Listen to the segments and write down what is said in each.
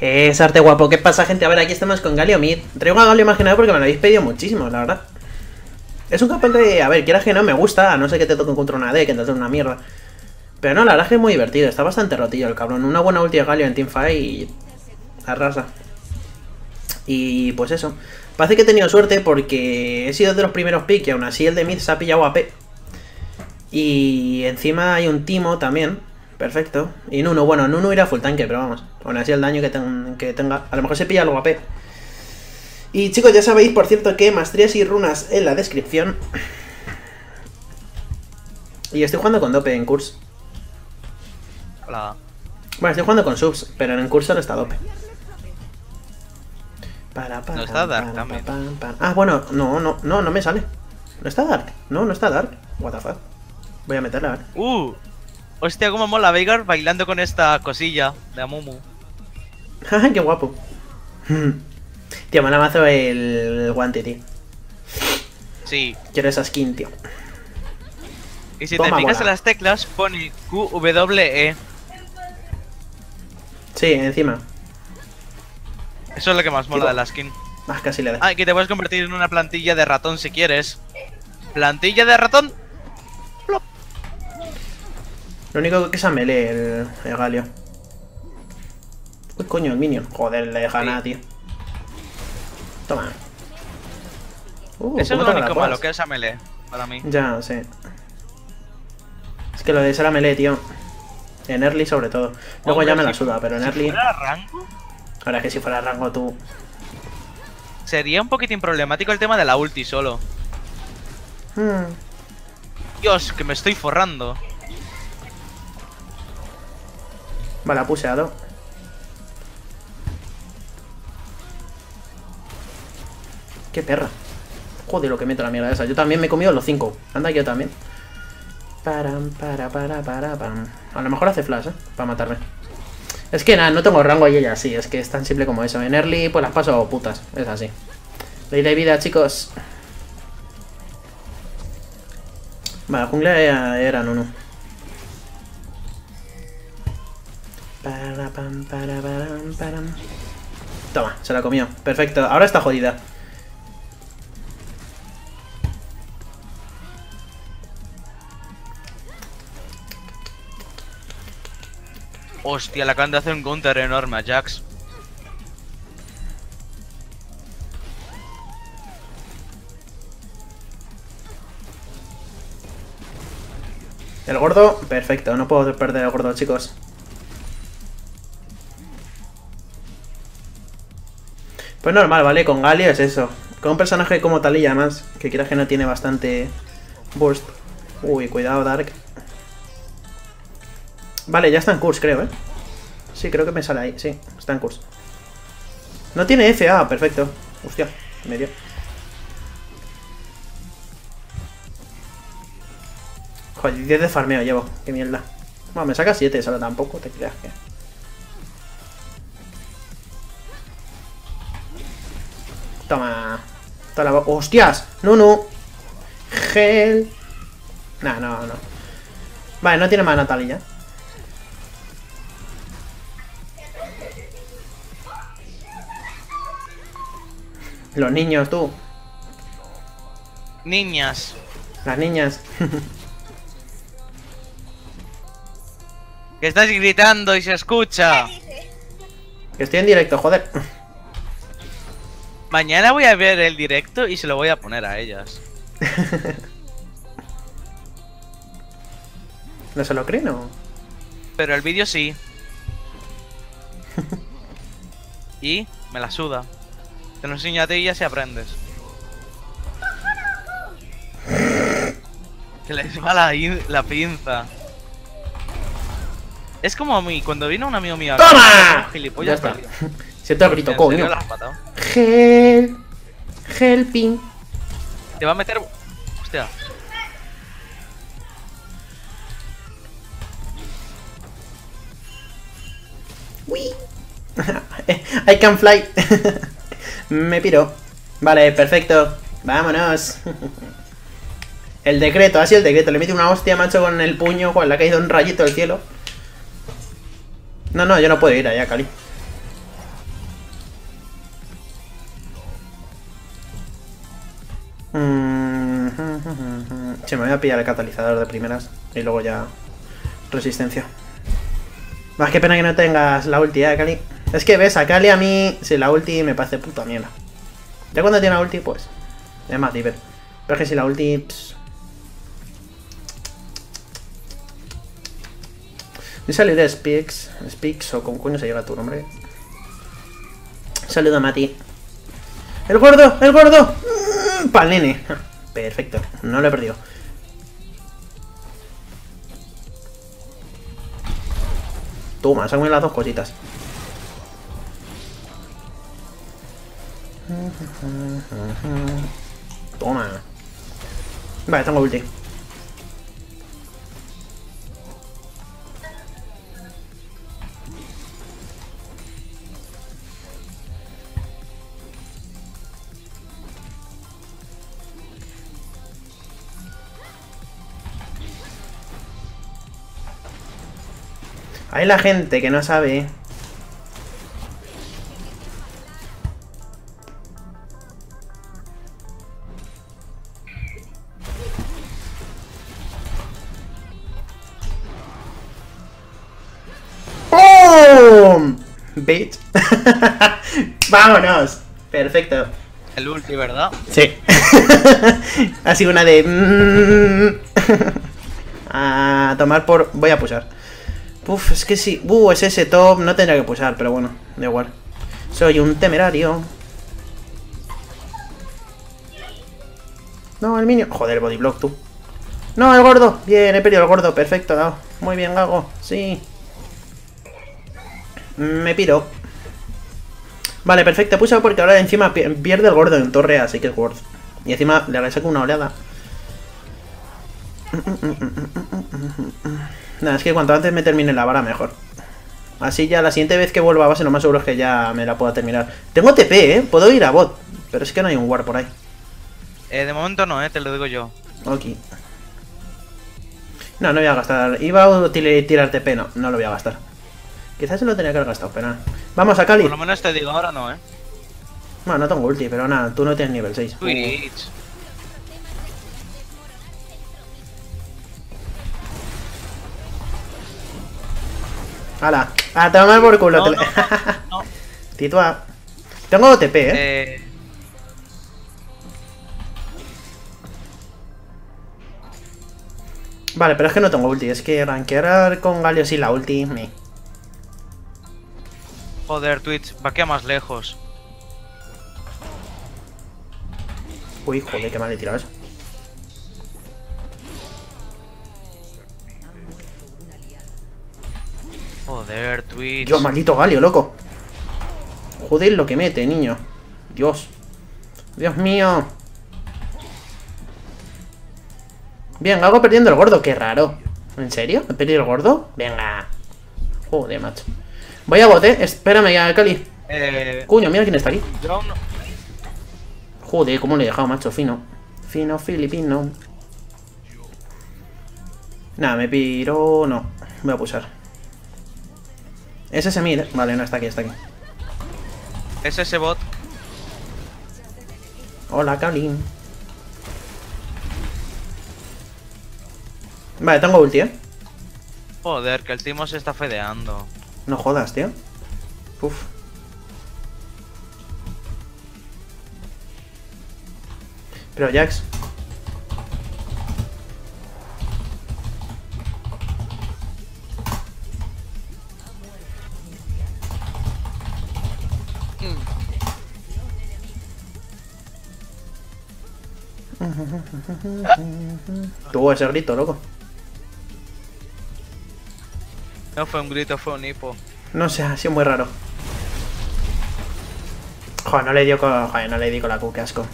Es arte guapo. ¿Qué pasa, gente? A ver, aquí estamos con Galio Mid. Traigo a Galio nada porque me lo habéis pedido muchísimo, la verdad. Es un campeón de... A ver, quieras que no, me gusta. A no ser que te toque contra una D, que entonces es una mierda. Pero no, la verdad es que es muy divertido. Está bastante rotillo el cabrón. Una buena ulti de Galio en Teamfight y... Arrasa. Y pues eso. Parece que he tenido suerte porque he sido de los primeros picks y aún así el de Mid se ha pillado a P. Y encima hay un Timo también. Perfecto. Y Nuno, bueno, Nuno irá full tanque, pero vamos. Aún así el daño que, que tenga. A lo mejor se pilla algo a P. Y chicos, ya sabéis, por cierto, que maestrías y runas en la descripción. Y estoy jugando con Dope en curso. Hola. Bueno, estoy jugando con subs, pero en curso no está Dope. Para, para, no está Dark también. Ah, bueno, no, no, no, no me sale. ¿No está Dark? No, no está Dark. What the fuck. Voy a meterla, a ver. Uh, hostia, cómo mola Veigar bailando con esta cosilla de Amumu. qué guapo. tío, me la mazo el guante, tío. Sí. Quiero esa skin, tío. Y si te fijas en las teclas, pone QWE. Sí, encima. Eso es lo que más mola de la skin. Más casi le da. Ah, que te puedes convertir en una plantilla de ratón si quieres. Plantilla de ratón. Lo único que es a melee el, el Galio. Uy, coño, el minion. Joder, le deja nada, tío. Toma. Uh, Eso es lo único malo, que es a melee, para mí. Ya, sí. Es que lo de ser a melee, tío. En early sobre todo. Luego ya me la suda, pero en si early... Fuera rango? Ahora que si fuera rango tú... Sería un poquitín problemático el tema de la ulti solo. Hmm. Dios, que me estoy forrando. Vale, ha puseado. Qué perra. Joder, lo que meto la mierda esa. Yo también me he comido los cinco. Anda, yo también. Para, para, para, para, para. A lo mejor hace flash, ¿eh? Para matarme. Es que nada, no tengo rango y ella sí. Es que es tan simple como eso. En early, pues las paso putas. Es así. Ley de vida, chicos. Vale, jungla era, era Nunu. Para, Toma, se la comió. Perfecto, ahora está jodida. Hostia, le acaban de hacer un counter enorme a Jax. El gordo, perfecto, no puedo perder el gordo, chicos. Pues normal, ¿vale? Con Galio es eso. Con un personaje como Talilla, además, que quieras que no tiene bastante burst. Uy, cuidado, Dark. Vale, ya está en curso, creo, ¿eh? Sí, creo que me sale ahí. Sí, está en curso. No tiene F, ah, perfecto. Hostia, medio. Joder, 10 de farmeo llevo. Qué mierda. Bueno, me saca 7 solo tampoco, te creas que... Toma. Toma la ¡Hostias! No, no. Gel. Nah, no, no. Vale, no tiene más Natalia. Los niños, tú. Niñas. Las niñas. que estás gritando y se escucha. Que estoy en directo, joder. Mañana voy a ver el directo y se lo voy a poner a ellas. ¿No se lo creen o...? Pero el vídeo sí. y me la suda. Te lo enseño a ti y ya se aprendes. que le va la, la, pinza. Es como a mí, cuando vino un amigo mío ¡Toma! Ya está. Siento grito, coño. Gel. Helping. Te va a meter. Hostia. Uy. I can fly. Me piro. Vale, perfecto. Vámonos. El decreto, ha sido el decreto. Le mete una hostia, macho, con el puño. Juan, le ha caído un rayito del cielo. No, no, yo no puedo ir allá, Cali. Mm, Sí, me voy a pillar el catalizador de primeras y luego ya resistencia. Más que pena que no tengas la ulti, ¿eh, Kali? Es que ves, a Kali a mí, si la ulti me parece puta mierda. Ya cuando tiene la ulti, pues, es más divertido. Pero es que si la ulti... Pss. Un saludo de Speaks, Speaks o con coño se llega tu nombre. Saludo a Mati. ¡El gordo! ¡El gordo! Mm, Pa'l nene. Perfecto, no lo he perdido. Toma, sácame las dos cositas. Toma. Vale, tengo ulti. Hay la gente que no sabe. ¡Boom! Bitch. Vámonos. Perfecto. El ulti, ¿verdad? Sí. ha sido una de... mm, a tomar por... Voy a pusar. Uf, es que sí. Uh, es ese top. No tendría que pusar, pero bueno, da igual. Soy un temerario. No, el minion. Joder, el bodyblock, tú. No, el gordo. Bien, he perdido el gordo. Perfecto, no. Muy bien, Gago. Sí. Me piro. Vale, perfecto. Puse porque ahora encima pi- pierde el gordo en torre, así que es worth. Y encima le saco una oleada. Nada, es que cuanto antes me termine la vara, mejor. Así ya la siguiente vez que vuelva a base, lo más seguro es que ya me la pueda terminar. Tengo TP, ¿eh? Puedo ir a bot. Pero es que no hay un war por ahí. Eh, de momento no, eh, te lo digo yo. Ok. No, no voy a gastar. Iba a tirar TP, no, no lo voy a gastar. Quizás se lo tenía que haber gastado, pero nada. Vamos a Cali. Por lo menos te digo ahora no, eh. Bueno, no tengo ulti, pero nada, tú no tienes nivel 6. Twitch. ¡Hala! ¡A tomar por culo! No, te no, no. Titua. Tengo TP, ¿eh? Eh, Vale, pero es que no tengo ulti. Es que rankear con Galio sin la ulti... Me... joder, Twitch, va que más lejos. Uy, joder, qué mal he tirado eso. Joder, Twitch. Dios, maldito Galio, loco. Joder, lo que mete, niño. Dios. Dios mío. Bien, hago perdiendo el gordo, qué raro. ¿En serio? ¿He perdido el gordo? Venga. Joder, macho. Voy a bote, espérame ya, Cali. Eh, Cuño, mira quién está aquí. no- Joder, cómo le he dejado, macho, fino. Fino, filipino. Nada, me piro... No, voy a pulsar. Es ese mid. Vale, no, está aquí, está aquí. es ese bot. Hola, Cali. Vale, tengo ulti, ¿eh? Joder, que el Timo se está fedeando. No jodas, tío. Uf. Pero Jax. Tuvo ese grito, loco. No fue un grito, fue un hipo. No sé, ha sido muy raro. Joder, no le dio con. Joder, no le di con la Q, qué asco.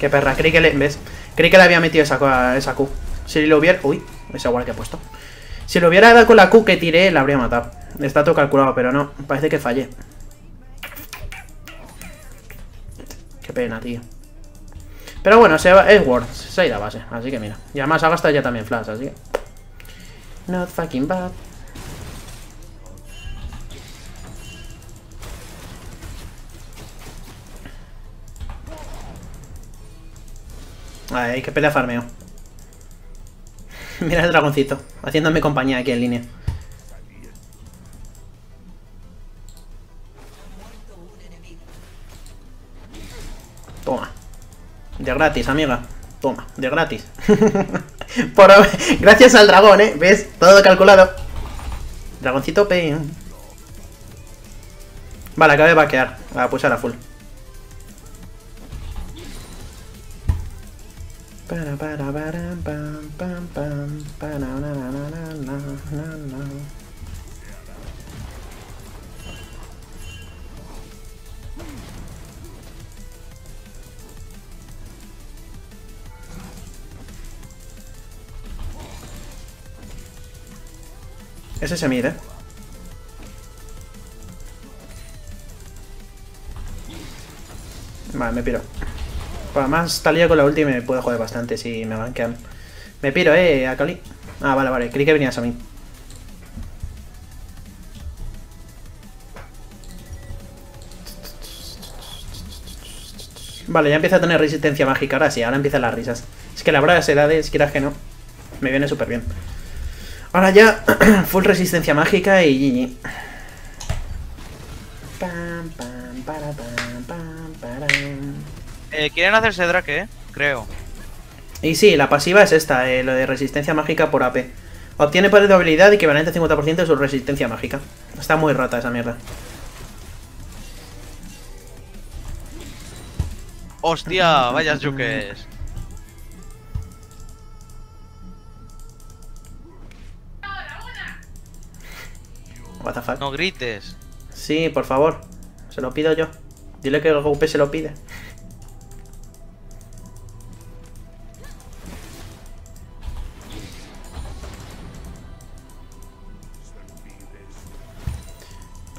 Qué perra, creí que le. ¿Ves? Creí que le había metido esa, esa Q. Si lo hubiera. Uy, esa igual que he puesto. Si lo hubiera dado con la Q que tiré, la habría matado. Está todo calculado, pero no. Parece que fallé. Qué pena, tío. Pero bueno, se va, es Word, se ha ido a base, así que mira. Y además ha gastado ya también Flash, así que... Not fucking bad. Ay, que pelea farmeo. Mira el dragoncito, haciéndome compañía aquí en línea. Toma. De gratis, amiga. Toma, de gratis. Por, gracias al dragón, ¿eh? ¿Ves? Todo calculado. Dragoncito P. Vale, acaba de vaquear. A pulsar a full. Para, para, para, pam, pam, pam, para, na, na, na, na, na, na, na. Ese se mide. Vale, me piro. Además, Talía con la ulti me puede joder bastante si me banquean. Me piro, eh, a Cali. Ah, vale, vale. Creí que venías a mí. Vale, ya empieza a tener resistencia mágica. Ahora sí, ahora empiezan las risas. Es que la verdad de edades, quieras que no, me viene súper bien. Ahora ya, full resistencia mágica y... Para, pam, pam, para. Eh, quieren hacerse Drake, eh? Creo. Y sí, la pasiva es esta, eh, lo de resistencia mágica por AP. Obtiene poder de habilidad equivalente al 50% de su resistencia mágica. Está muy rota esa mierda. Hostia, vayas yukes. What the fuck. No grites. Sí, por favor. Se lo pido yo. Dile que el GUP se lo pide.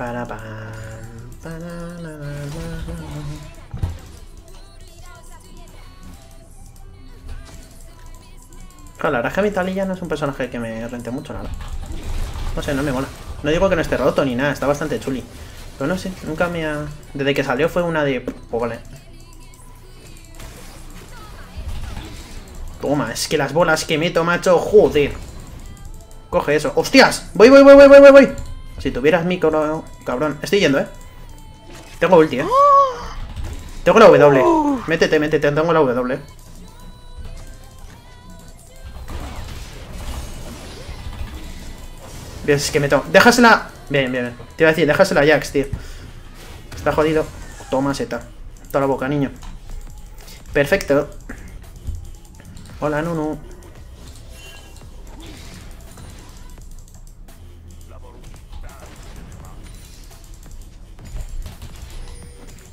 Para para la, la, la, la. Claro, la verdad es que a mí Talía no es un personaje que me rente mucho, nada. No sé, no me mola. No digo que no esté roto ni nada, está bastante chuli. Pero no sé, nunca me ha... Desde que salió fue una de... Pues vale. Toma, es que las bolas que meto, macho, joder. Coge eso. ¡Hostias! Voy, voy, voy, voy, voy, voy. Si tuvieras micro, cabrón. Estoy yendo, ¿eh? Tengo ulti, ¿eh? Tengo la W. Métete, métete, tengo la W. Bien, es que meto. Déjasela. Bien, bien, bien. Te iba a decir, déjasela a Jax, tío. Está jodido. Toma seta. Toda la boca, niño. Perfecto. Hola, Nunu.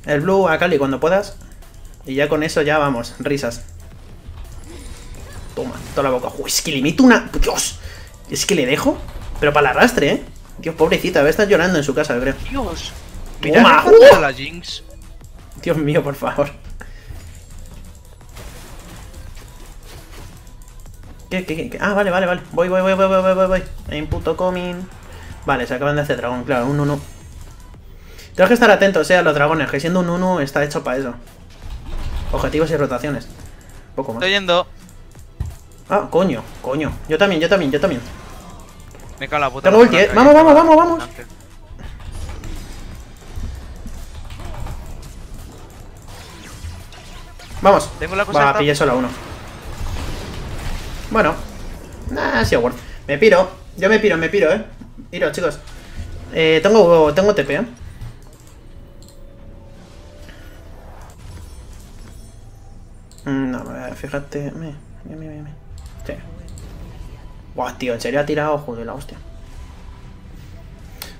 El blue a Cali cuando puedas. Y ya con eso ya vamos, risas. Toma, toda la boca. Uy, es que le meto una... Dios. Es que le dejo. Pero para el arrastre, ¿eh? Dios, pobrecita, debe estar llorando en su casa, creo. Dios. Toma. Mira ¡Uh! la Jinx. Dios mío, por favor. ¿Qué, qué, qué? Ah, vale, vale, vale. Voy, voy, voy, voy, voy, voy, voy, voy. En puto coming. Vale, se acaban de hacer dragón, claro, un 1. Tengo que estar atentos, eh, a los dragones, que siendo un 1 está hecho para eso. Objetivos y rotaciones. Poco más. Estoy yendo. Ah, coño, coño. Yo también, yo también, yo también. Me cago la puta. Tengo ulti, eh. Vamos, vamos, vamos, vamos. Vamos. Tengo la Va, coseta. pillé solo a uno. Bueno. Nah, sí, worth. Me piro. Yo me piro, me piro, eh. Piro, chicos. Eh, tengo, tengo TP, eh. No, eh, fíjate. Me, me, me. Sí. Buah, tío, en serio ha tirado. Joder, la hostia.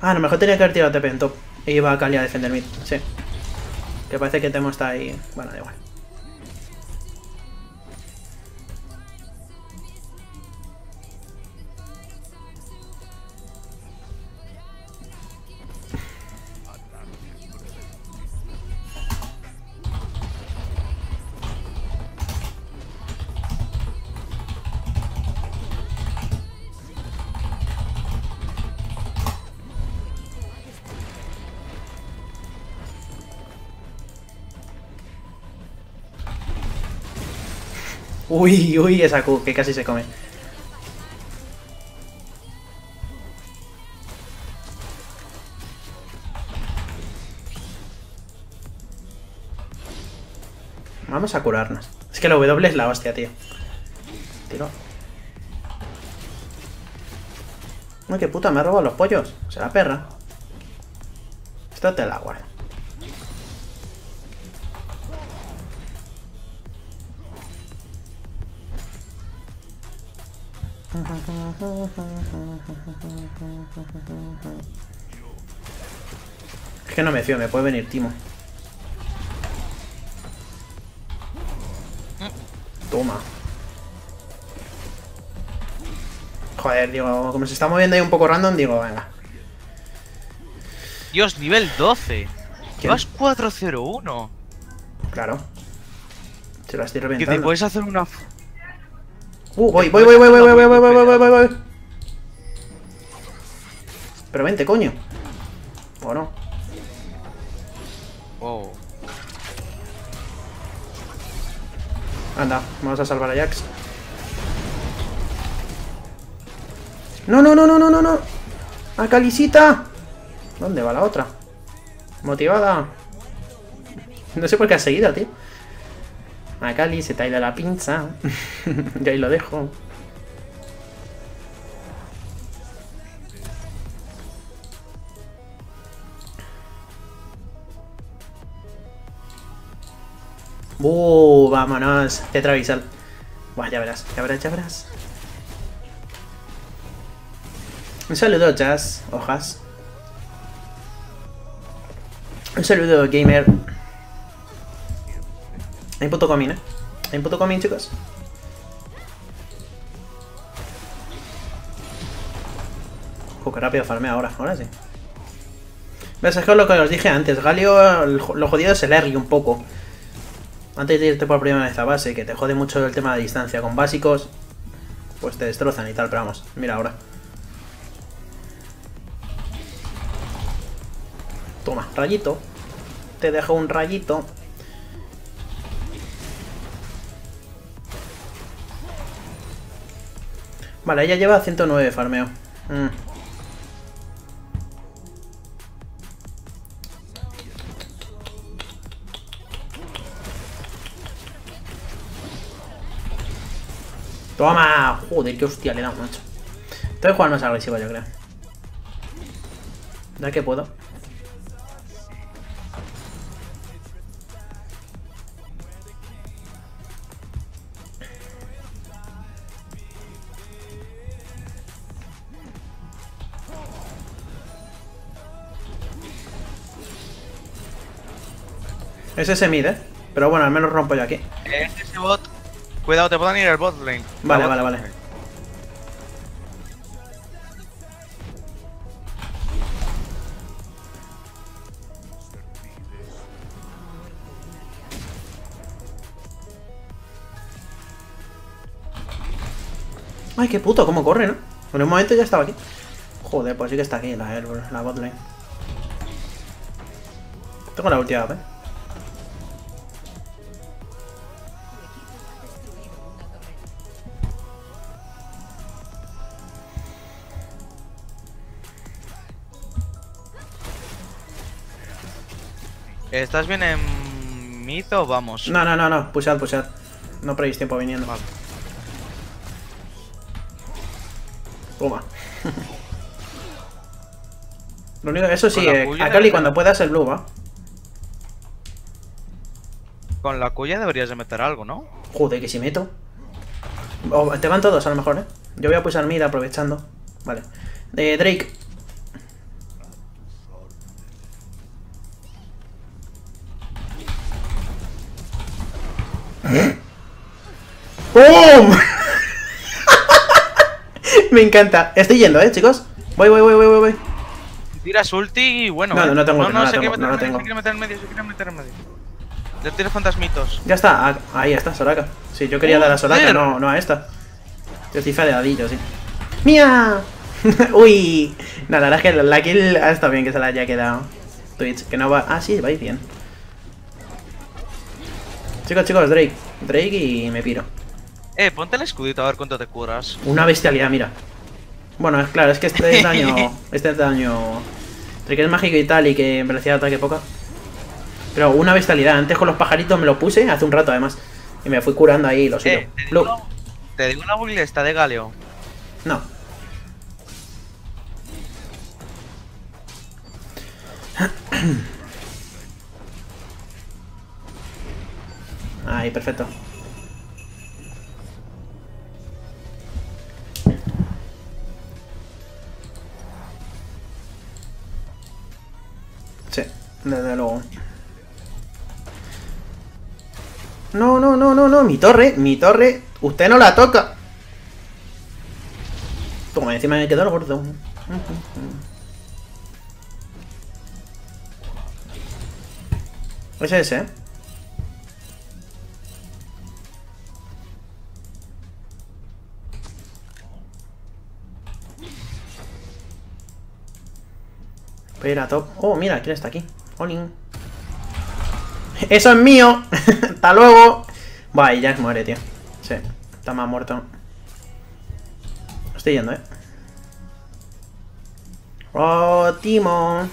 Ah, a lo mejor tenía que haber tirado TP en top. E iba a Cali a defender mid. Sí. Que parece que Temo está ahí. Bueno, da igual. Uy, uy, esa Q, que casi se come. Vamos a curarnos. Es que la W es la hostia, tío. Tiro. Ay, qué puta, me ha robado los pollos. Será perra. Esto te la guardo. Es que no me fío, me puede venir Timo. Toma. Joder, digo, como se está moviendo ahí un poco random, digo, venga. Dios, nivel 12. ¿Quién? Vas 401. Claro. Se la estoy Que te reventando. puedes hacer una... Uh, voy, voy, voy, voy, voy, voy, voy, voy, voy, voy, voy, voy. Pero vente, coño. ¿O no? Wow. Anda, vamos a salvar a Jax. No, no, no, no, no, no, no. A Calisita. ¿Dónde va la otra? Motivada. No sé por qué has seguido, tío. A Cali se te ha ido la pinza. Yo ahí lo dejo. ¡Uh! Vámonos. Tetravisal. Buah, ya verás, ya verás, ya verás. Un saludo, Jazz, hojas. Un saludo, gamer. Hay puto comín, eh. Hay puto comín, chicos. Qué rápido farmea ahora, ahora sí. ¿Ves? Es que lo que os dije antes. Galio, lo jodido es el early un poco. Antes de irte por primera vez a base, que te jode mucho el tema de distancia. Con básicos, pues te destrozan y tal, pero vamos, mira ahora. Toma, rayito. Te dejo un rayito. Vale, ella lleva 109 de farmeo. Mm. Toma, joder, qué hostia le da, macho. Tengo que jugar más agresivo, yo creo. Ya que puedo. Ese mid, eh. Pero bueno, al menos rompo yo aquí. Es ese bot. Cuidado, te pueden ir al bot lane. Vale, Al vale, vale. Ay, qué puto, cómo corre, ¿no? En un momento ya estaba aquí. Joder, pues sí que está aquí la, la botlane. Tengo la última, ¿eh? ¿Estás bien en mid o vamos? No, no, no, no, pushad, pushad. No perdéis tiempo viniendo. Vale. Toma. Lo único, eso sí, eh, a Cali cuando puedas el blue, ¿va? Con la cuya deberías de meter algo, ¿no? Joder, que si meto. Te van todos a lo mejor, ¿eh? Yo voy a pulsar mid aprovechando. Vale. De Drake. Me encanta. Estoy yendo, ¿eh, chicos? Voy, voy, voy, voy, voy. Tiras ulti y bueno. No, no, no tengo no, ulti, no quiere tengo, no tengo. se quiere meter en medio, se quiere meter en medio. Le tires fantasmitos. Ya está, ah, ahí está, Soraka. Sí, yo quería dar a Soraka, no, no a esta. Yo estoy fadeadillo, sí. ¡Mía! Uy, no, la verdad es que la kill ha estado bien que se la haya quedado. Twitch, que no va. Ah, sí, va a ir bien. Chicos, chicos, Drake. Drake y me piro. Eh, ponte el escudito a ver cuánto te curas. Una bestialidad, mira. Bueno, es claro, es que este es daño. Este es daño. Entre que es mágico y tal y que velocidad de ataque poca. Pero una bestialidad. Antes con los pajaritos me lo puse hace un rato además. Y me fui curando ahí lo suyo. Eh, te digo, te digo build esta de Galio. No. Ahí, perfecto. Desde luego. No, no, no, no, no, mi torre, mi torre, usted no la toca. Toma, encima me quedó el gordo. Es ese, ¿eh? Espera, top. Oh, mira, ¿quién está aquí? ¡Eso es mío! ¡Hasta luego! Vaya, ya muere, tío. Sí, está más muerto. Estoy yendo, eh. Oh, Timo.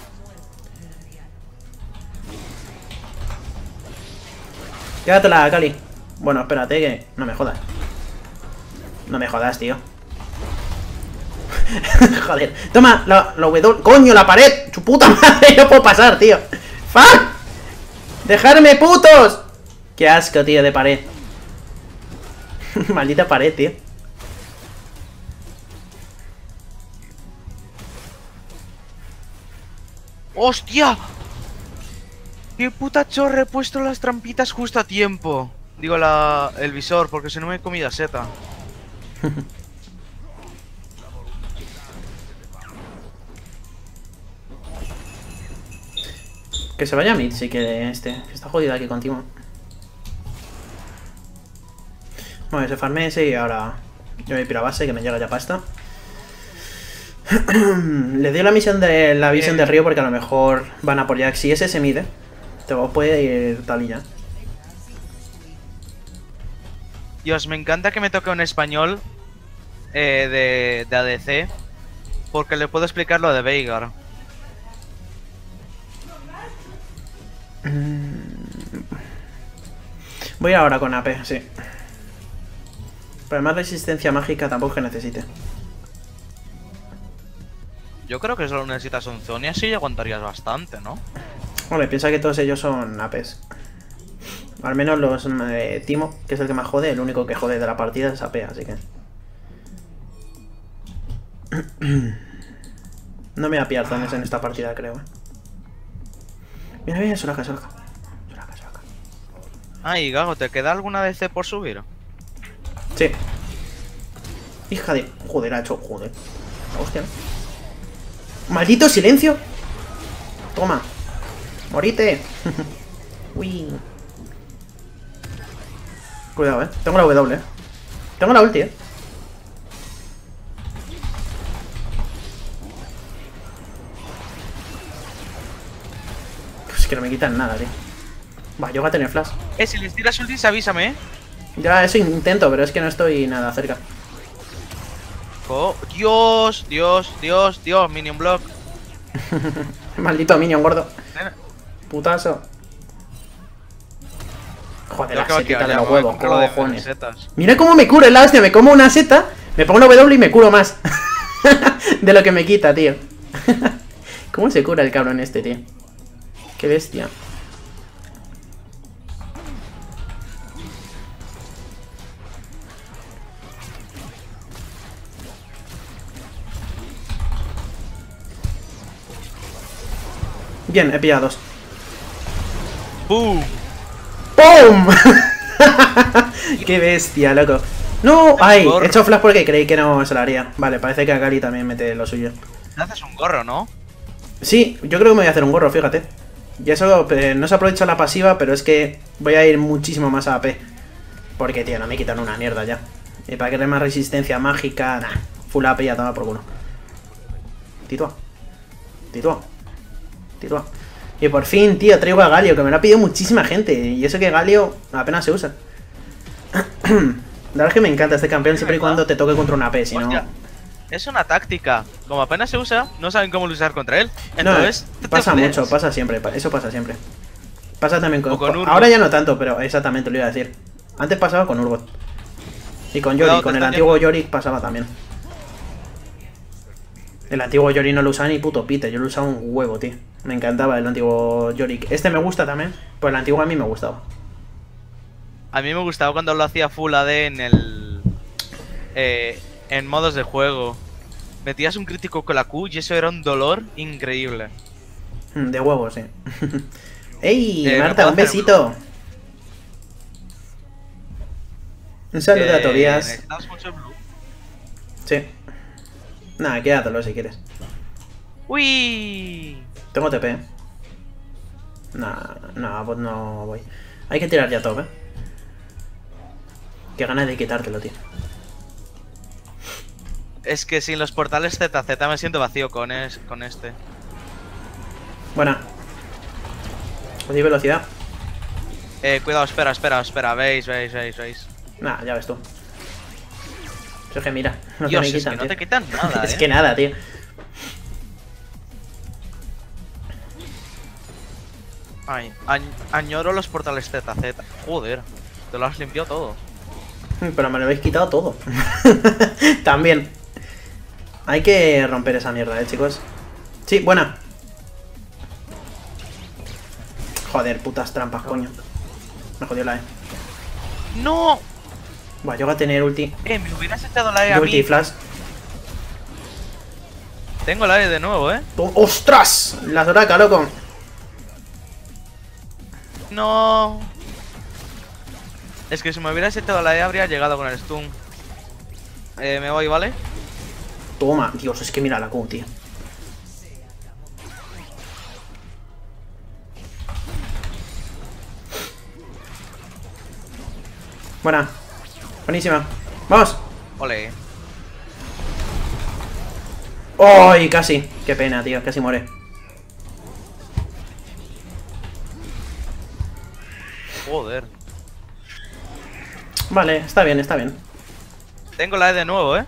Quédatela, Cali. Bueno, espérate que... No me jodas. No me jodas, tío. Joder. Toma, la, la W. ¡Coño, la pared! ¡Su puta madre! No puedo pasar, tío. ¡Fuck! ¡Dejarme, putos! Qué asco, tío, de pared. Maldita pared, tío. ¡Hostia! ¡Qué puta chorre he puesto las trampitas justo a tiempo! Digo la, el visor, porque si no me he comido a seta. Que se vaya a mid, sí que este. que Está jodido aquí contigo. Bueno, se farme ese y ahora yo me piro a base que me llega ya pasta. Le doy la misión de la visión Eh. del río porque a lo mejor van a por Jack. Si ese se mide, te puede ir tal y ya. Dios, me encanta que me toque un español eh, de, de ADC, porque le puedo explicar lo de Veigar. Voy ahora con AP, sí. Pero más resistencia mágica tampoco que necesite. Yo creo que solo necesitas un Zone y así aguantarías bastante, ¿no? Hombre, piensa que todos ellos son APs. Al menos los eh, Timo, que es el que más jode, el único que jode de la partida es AP, así que. No me voy a pillar zones en esta partida, creo. eh. Mira, mira, Soraka, Soraka. Soraka, Soraka. Ah, y Gago, ¿te queda alguna DC por subir? Sí. Hija de. Joder, ha hecho. Joder. Hostia. ¿no? ¡Maldito silencio! Toma. Morite. Uy. Cuidado, eh. Tengo la W, eh. Tengo la ulti, eh. Es que no me quitan nada, tío. Va, yo voy a tener flash. Eh, si les tiras ultis, avísame, eh. Ya, eso intento, pero es que no estoy nada cerca. Oh, Dios, Dios, Dios, Dios, Minion Block. Maldito minion gordo. Putazo. Joder, la setita de los huevos, cojones. Mira cómo me cura la hostia, me como una seta, me pongo una W y me curo más. de lo que me quita, tío. ¿Cómo se cura el cabrón este, tío? Qué bestia. Bien, he pillado dos. ¡Boom! ¡Pum! ¡Qué bestia, loco! ¡No! ¡Ay! He hecho flash porque creí que no se la haría. Vale, parece que Akali también mete lo suyo. Te haces un gorro, ¿no? Sí, yo creo que me voy a hacer un gorro, fíjate. Y eso eh, no se aprovecha la pasiva, pero es que voy a ir muchísimo más a AP. Porque, tío, no me quitan una mierda ya. Y para querer más resistencia mágica, nah. Full AP y a tomar por culo. Titúa. Titúa. Titúa. Y por fin, tío, traigo a Galio, que me lo ha pedido muchísima gente. Y eso que Galio apenas se usa. verdad es que me encanta este campeón siempre y cuando te toque contra una P, si no... Es una táctica. Como apenas se usa, no saben cómo luchar contra él. No, Entonces, te pasa fleas. mucho, pasa siempre, eso pasa siempre. Pasa también con... Con ahora ya no tanto, pero exactamente lo iba a decir. Antes pasaba con Urgot. Y con Yorick, con te el antiguo Yorick pasaba también. El antiguo Yorick no lo usaba ni puto pite, yo lo usaba un huevo, tío. Me encantaba el antiguo Yorick. Este me gusta también, pues el antiguo a mí me gustaba. A mí me gustaba cuando lo hacía Full AD en el. eh, en modos de juego. Metías un crítico con la Q y eso era un dolor increíble. Mm, De huevo, sí. ¡Ey, Eh, ¿me Marta, un besito! Un saludo a Eh, Tobias. ¿necesitas mucho blue? Sí. Nada, quédatelo si quieres. ¡Uy! Tengo TP. Nah, no, pues no voy. Hay que tirar ya top, eh. Qué ganas de quitártelo, tío. Es que sin los portales ZZ me siento vacío con, es, con este. Buena. Di velocidad. Eh, cuidado, espera, espera, espera. Veis, veis, veis, veis. Nah, ya ves tú. Eso es que mira. No Dios, me es que no te quitan nada, es eh. que nada, tío. Ay, añ- añoro los portales ZZ. Joder, te lo has limpiado todo. Pero me lo habéis quitado todo. También. Hay que romper esa mierda, eh, chicos. Sí, buena. Joder, putas trampas, coño. Me jodió la E. ¡No! Buah, yo voy a tener ulti. Eh, me hubieras echado la E a ulti mí. flash. Tengo la E de nuevo, eh. ¡Oh, ¡Ostras! La Soraka, loco. No. Es que si me hubieras echado la E habría llegado con el stun. Eh, me voy, ¿vale? Toma, Dios, es que mira la Q, tío. Buena. Buenísima. ¡Vamos! Ole. ¡Ay, casi! Qué pena, tío. Casi muere. Joder. Vale, está bien, está bien. Tengo la E de nuevo, ¿eh?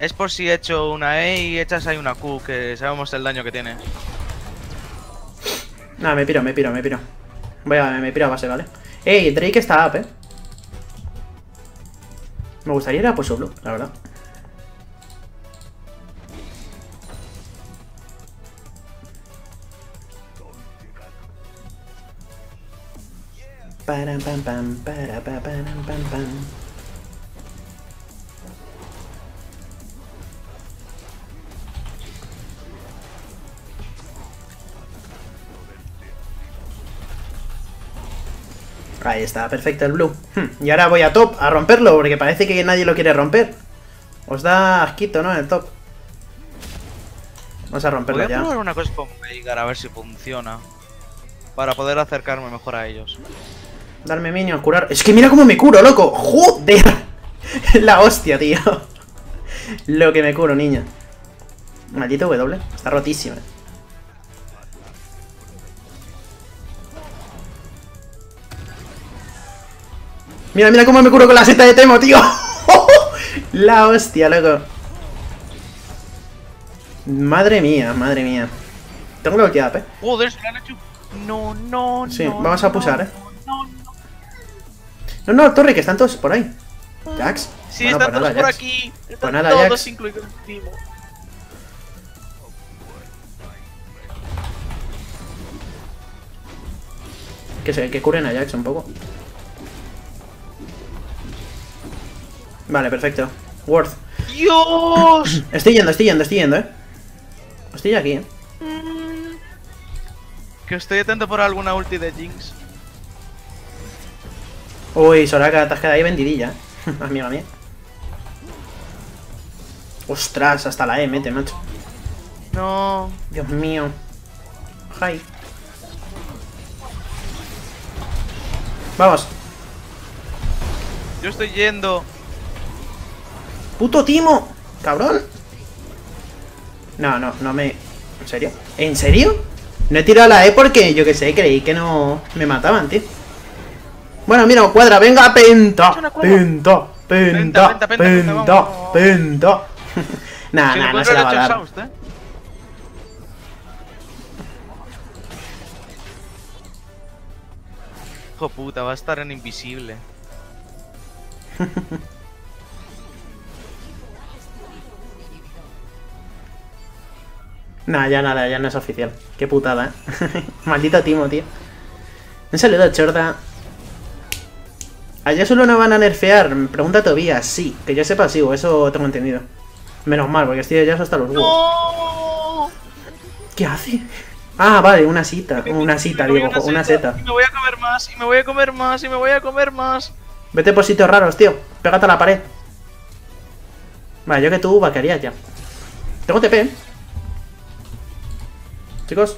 Es por si he hecho una E y echas ahí una Q, que sabemos el daño que tiene. Nada, me piro, me piro, me piro. Voy a, me piro a base, ¿vale? Ey, Drake está up, eh. Me gustaría ir a Push Blue, la verdad. Param, pam, pam, para, pa, param, pam, pam. Ahí está, perfecto el blue. Hmm, Y ahora voy a top a romperlo, porque parece que nadie lo quiere romper. Os da asquito, ¿no? El top. Vamos a Voy romperlo a ya. probar una cosa con Veigar a ver si funciona. Para poder acercarme mejor a ellos. Darme minion, curar. Es que mira cómo me curo, loco. Joder. La hostia, tío. Lo que me curo, niña. Maldito W. Está rotísima. Mira, mira cómo me curo con la seta de Temo, tío. La hostia, loco. Madre mía, madre mía. Tengo la ulti up, eh. Joder, se han hecho. No, no, Sí, no, vamos a no, pusar, eh. No, no. No, no, Torre, que están todos por ahí. Jax. Sí, Bueno, están pues nada, todos por Jax. aquí. Están nada, todos, Jax. incluido el Timo. Que se que curen a Jax un poco. Vale, perfecto. Worth. ¡Dios! Estoy yendo, estoy yendo, estoy yendo, eh. Estoy aquí, eh. que estoy atento por alguna ulti de Jinx. Uy, Soraka, te has quedado ahí vendidilla, eh. Amiga mía. Ostras, hasta la E mete, macho. No. Dios mío. Hi. Vamos. Yo estoy yendo. ¡Puto Timo! ¡Cabrón! No, no, no me... ¿En serio? ¿En serio? No he tirado la E porque, yo que sé, creí que no me mataban, tío. Bueno, mira, cuadra, venga, penta. Penta, penta, Penta, penta, penta, penta, vamos. penta. Nah, nah, no se la va a dar. ¿eh? Hijo puta, va a estar en invisible. Nah, ya nada, ya no es oficial. Qué putada, eh. Maldito Timo, tío. Un saludo, Chorda. ¿Allá solo no van a nerfear? Pregunta Tobías. Sí, que yo sepa, sí, o eso tengo entendido. Menos mal, porque estoy ya hasta los huevos. ¿Qué hace? Ah, vale, una cita. Una cita, digo, una seta. Y me voy a comer más, y me voy a comer más, y me voy a comer más. Vete por sitios raros, tío. Pégate a la pared. Vale, yo que tú vaquearías ya. Tengo TP, ¿eh? Chicos.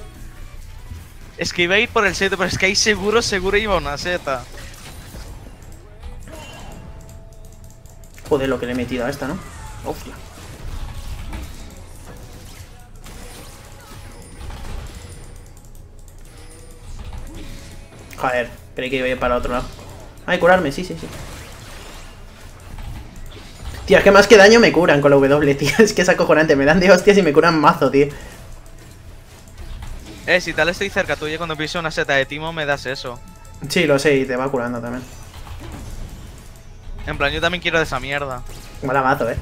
Es que iba a ir por el seta, pero es que ahí seguro, seguro iba una seta. Joder, lo que le he metido a esta, ¿no? Hostia. Joder, creí que iba a ir para otro lado. Ay, curarme, sí, sí, sí. Tío, es que más que daño me curan con la W, tío. Es que es acojonante. Me dan de hostias y me curan mazo, tío. Eh, si tal estoy cerca tuya cuando piso una seta de Timo, me das eso. Sí, lo sé, y te va curando también. En plan, yo también quiero de esa mierda. Mola mazo, eh.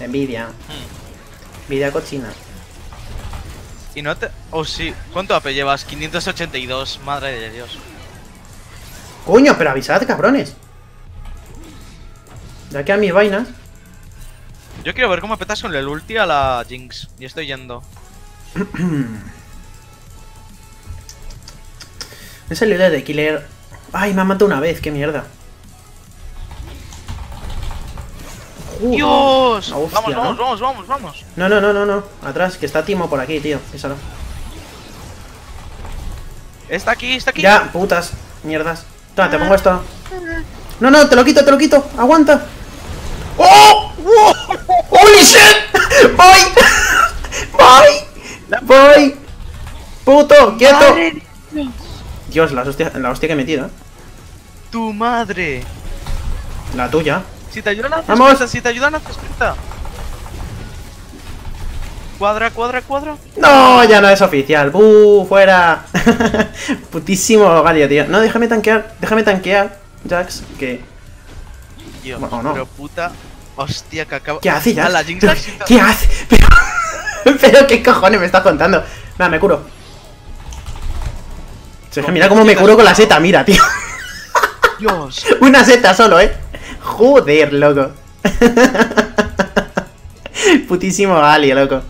Envidia. Hmm. Envidia cochina. Y no te... Oh, sí. ¿Cuánto AP llevas? 582. Madre de Dios. Coño, pero avisad, cabrones. Ya que a mis vainas. Yo quiero ver cómo petas con el ulti a la Jinx. Y estoy yendo. Me salió de Killer. Ay, me ha matado una vez, qué mierda. ¡Dios! La hostia, vamos, ¿no? vamos, vamos, vamos, vamos. No, no, no, no, no. Atrás, que está Timo por aquí, tío. Písalo. Está aquí, está aquí. Ya, putas. Mierdas. Toma, te pongo esto. No, no, te lo quito, te lo quito. Aguanta. ¡Oh! ¡Holy shit! ¡Voy! ¡Voy! ¡Voy! ¡Puto! ¡Quieto! Dios. La hostia, la hostia que he metido. Tu madre. La tuya. Si te ayudan a hacer Vamos. sprinta, si te ayudan a hacer sprinta. Cuadra, cuadra, cuadra. No, ya no es oficial. ¡Buh! ¡Fuera! Putísimo Galio, tío. No, déjame tanquear. Déjame tanquear, Jax. Que. Dios, Bueno, no. pero puta hostia que acabo. ¿Qué hace, Jax? la ¿Qué hace? Pero... Pero qué cojones me estás contando. Nada, me curo. Si es que mira cómo me curo con la seta, mira, tío. Dios. Una seta solo, eh. Joder, loco. Putísimo Galio, loco.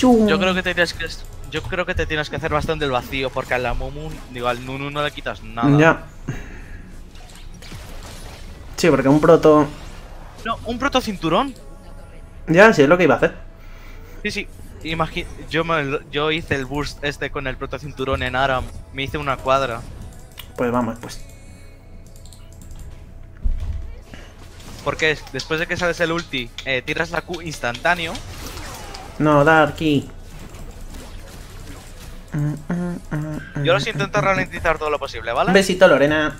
Yo creo que te tienes que. Yo creo que te tienes que hacer bastante el vacío, porque a la Mumu, digo, al Nunu no le quitas nada. Ya. Sí, porque un proto. No, un proto cinturón. Ya, sí, es lo que iba a hacer. Sí, sí. Yo, me yo hice el burst este con el proto cinturón en Aram. Me hice una cuadra. Pues vamos, pues. Porque es- después de que sales el ulti, eh, tiras la Q instantáneo. No, Darky. Yo los intento ralentizar todo lo posible, ¿vale? Un besito, Lorena.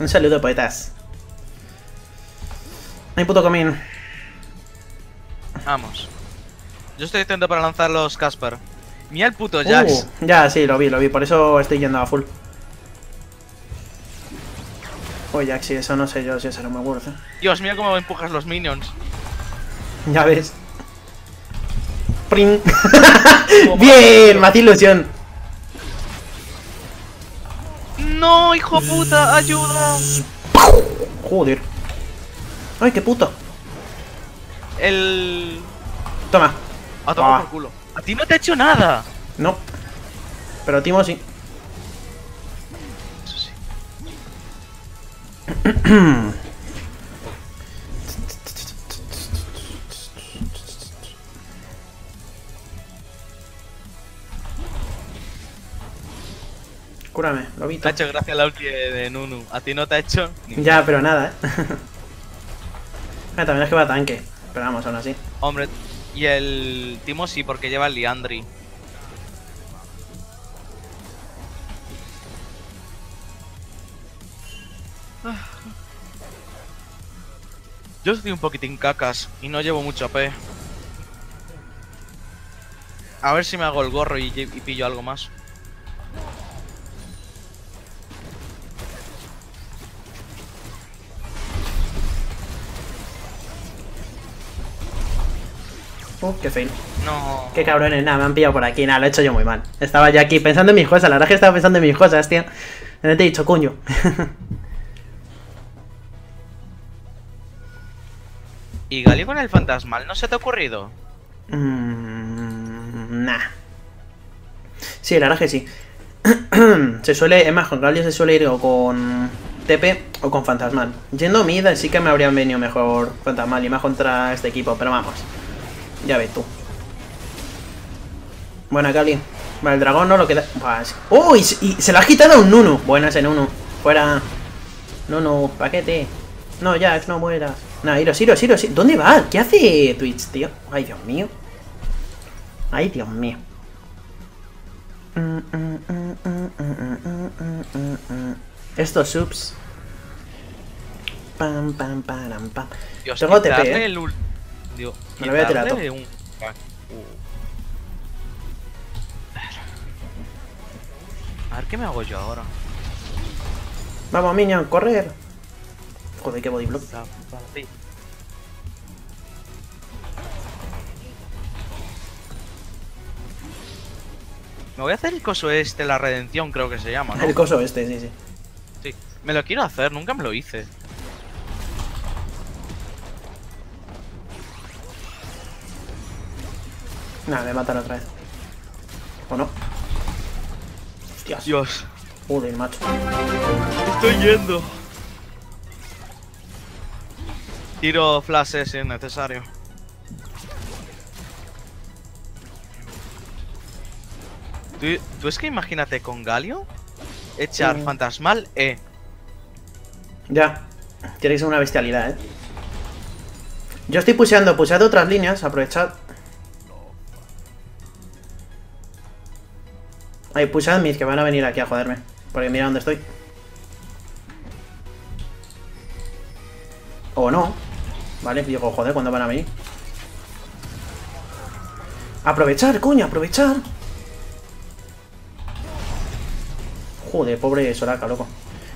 Un saludo, poetas. Ay, puto comín. Vamos. Yo estoy atento para lanzar los Casper. Mira el puto Jax. Uh, ya, sí, lo vi, lo vi. Por eso estoy yendo a full. Oye, Jax, eso no sé yo si eso no me worth. eh. Dios, mira cómo empujas los minions. Ya ves. Pring. Bien, me hace ilusión. No, hijo puta, ayuda. Joder. Ay, qué puto. El. Toma. A tomar Ah. por culo. A ti no te ha hecho nada. No. Pero Timo sí. Eso sí. Cúrame, Te lobito. ha hecho gracia la ulti de, de Nunu. A ti no te ha hecho ni Ya, pero nada, eh. Ah, También es que va tanque. Pero vamos, aún así. Hombre, y el Timo sí, porque lleva el Liandry. Yo estoy un poquitín cacas y no llevo mucho AP. A ver si me hago el gorro y, y pillo algo más. Uh, qué fail. No. Qué cabrones, nada, me han pillado por aquí, nada, lo he hecho yo muy mal. Estaba yo aquí pensando en mis cosas, la verdad es que estaba pensando en mis cosas, tío. No te he dicho, coño. ¿Y Gali con el fantasmal no se te ha ocurrido? Mmm. nah. Sí, la verdad es que sí. se suele, es más, con Galio se suele ir o con TP o con Fantasmal. Yendo mid sí que me habrían venido mejor Fantasmal y más contra este equipo, pero vamos. Ya ves tú. Buena, Cali. Vale, el dragón no lo queda. ¡Oh! Y, y, se lo ha quitado un Nunu. Buena ese Nunu. Fuera. Nunu, paquete. No, Jax, no mueras. No, iros, iros, iros. ¿Dónde va? ¿Qué hace Twitch, tío? Ay, Dios mío. Ay, Dios mío. Estos subs. Pam, pam, pam, pam. Dios, Tengo TP, ¿eh? el Dios, Me voy a todo. un- A ver qué me hago yo ahora. Vamos, Minion, correr. Joder, qué body block. Sí. Me voy a hacer el coso este, la redención creo que se llama, ¿no? El coso este, sí, sí. Sí. Me lo quiero hacer, nunca me lo hice. Nada, me matan otra vez. ¿O no? Hostias. Dios. Joder, macho. Estoy yendo. Tiro flashes si es necesario. ¿Tú, tú es que imagínate con Galio echar fantasmal E. Ya. Tiene que ser una bestialidad, eh. Yo estoy puseando, puseando otras líneas, aprovechad. Ay, pusead mid, que van a venir aquí a joderme. Porque mira dónde estoy. O no. Vale, digo, joder, ¿cuándo van a venir? Aprovechar, coño, aprovechar. Joder, pobre Soraka, loco.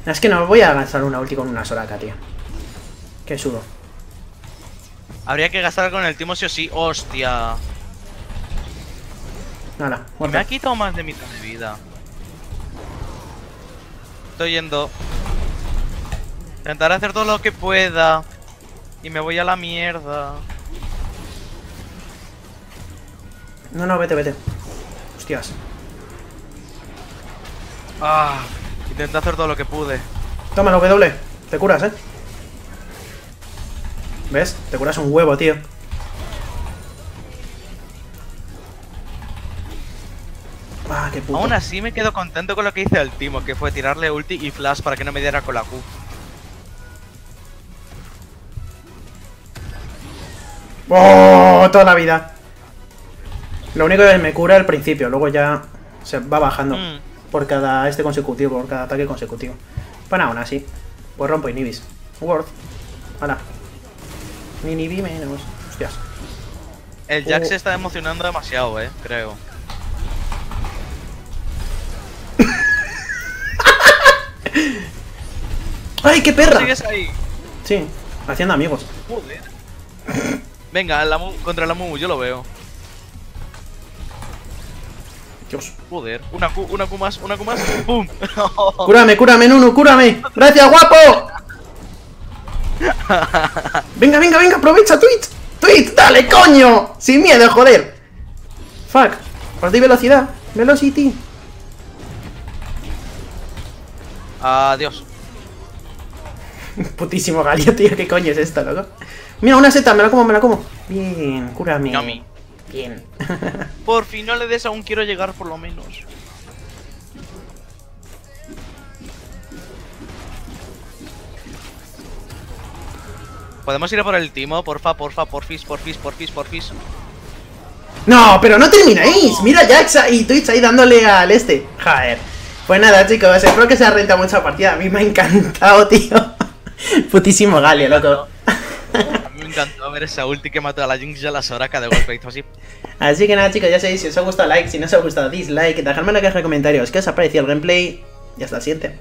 Es que no voy a gastar una ulti con una Soraka, tío. Qué sudo. Habría que gastar con el timo sí o sí. ¡Hostia! Nada, Me ha quitado más de mitad de vida. Estoy yendo. Intentaré hacer todo lo que pueda. Y me voy a la mierda. No, no, vete, vete. Hostias. Ah, intenté hacer todo lo que pude. Toma la W. Te curas, ¿eh? ¿Ves? Te curas un huevo, tío. Ah, qué puto. Aún así me quedo contento con lo que hice al Timo, que fue tirarle ulti y flash para que no me diera con la Q. ¡Oh! Toda la vida. Lo único que me cura al principio, luego ya se va bajando. Mm. Por cada este consecutivo, por cada ataque consecutivo. Bueno, aún así. Pues rompo inhibis. Worth. Hala. Ni inhibí menos. Hostias. El Jack Oh. se está emocionando demasiado, eh, creo. ¡Ay, qué ¿Tú perra! sigues ahí? Sí, haciendo amigos. Joder. Venga, la contra la Mumu, yo lo veo. Dios. Joder, una Q, una Q más, una Q más. ¡Pum! Cúrame, cúrame, Nunu, cúrame. Gracias, guapo. Venga, venga, venga, aprovecha, Twitch. Twitch, dale, coño. Sin miedo, joder. Fuck. Os doy velocidad. Velocity. Adiós. Putísimo galio, tío. ¿Qué coño es esto, loco? Mira, una seta, me la como, me la como. Bien, cúrame. Yummy. Bien. Por fin no le des aún quiero llegar por lo menos. Podemos ir a por el timo, porfa, porfa, porfis, porfis, porfis, porfis. No, pero no termináis. Mira Jax y Twitch ahí dándole al este. Joder. Pues nada, chicos, espero que se ha rentado mucha partida. A mí me ha encantado, tío. Putísimo Galio, loco. A mí me encantó ver esa ulti que mató a la Jinx y a la Soraka de golpe. Hizo así. Así que nada, chicos, ya sabéis, si os ha gustado, like, si no os ha gustado, dislike, dejadme en la caja de comentarios qué os ha parecido el gameplay y hasta la siguiente.